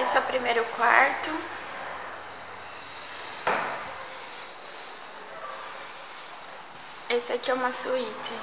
Esse é o primeiro quarto. Esse aqui é uma suíte.